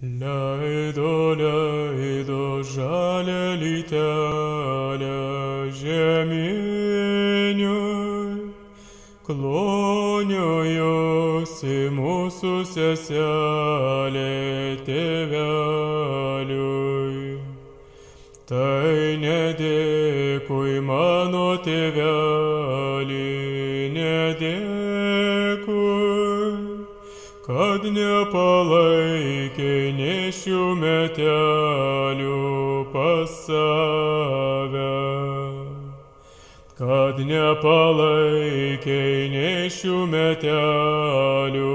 Leido, leido žalę lytelę žeminiui, kloniojosi mūsų seselė tėveliui. Tai nedėkui mano tėvelį, nedėkui, kad nepalaikė nešių metelių pas save. Kad nepalaikė nešių metelių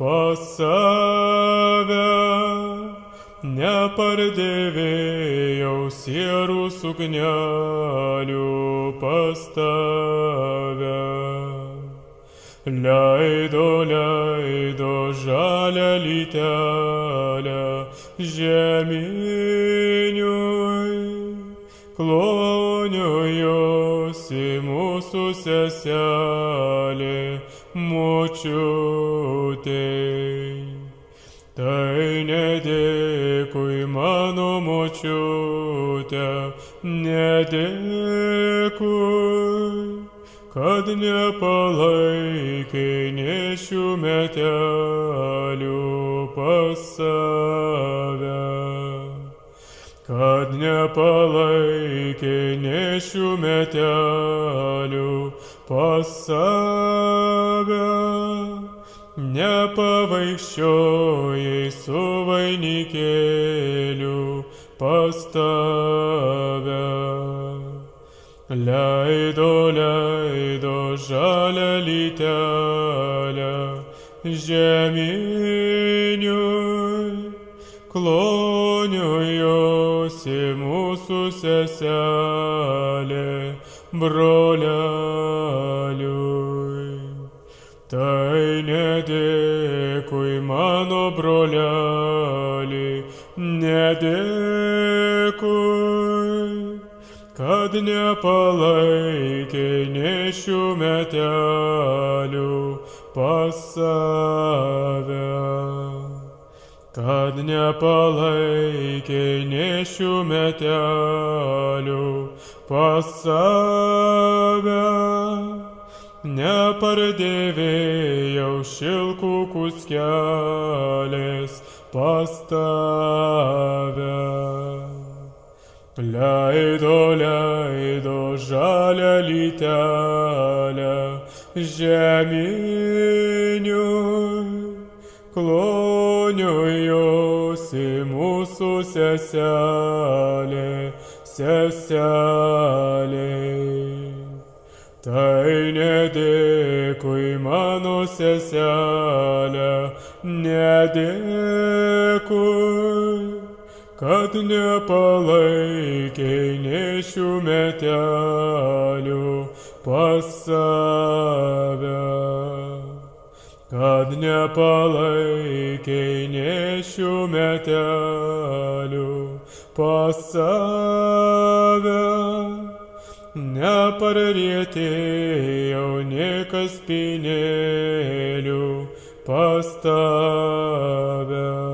pas save. Nepardėvėjau sierų suknelių pas tave. Leido, leido žalę lytelę žeminiui, kloniojosi mūsų seselė močiutei. Tai nedėkui mano močiutė, nedėkui, kad nepalaikė nešių metelių pas save. Kad nepalaikė nešių metelių pas save nepavaikščiojai su vainikėliu pas tave. Leido, leido žalę lytelę žeminiui, kloniojosi mūsų seselė broleliui. Tai nedėkui mano brolelį, nedėkui, kad nepalaikė nešių metelių pas save. Kad nepalaikė nešių metelių pas save nepardėvėjau šilkų kuskelės pas tave. Leido, leido žalę lytelę žeminiui, kloniojosi mūsų seselė, seselė. Tai nedėkui mano seselė, nedėkui, kad nepalaikė nešių metelių pas save. Kad nepalaikė nešių metelių pas save neparėtėjau niekas pinėlių pas tave.